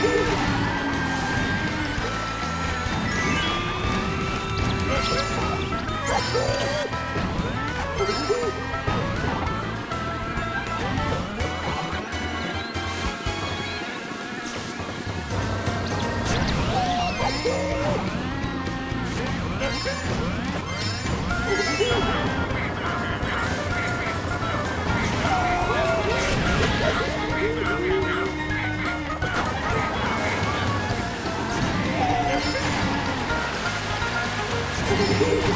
Woo! Woo-hoo-hoo!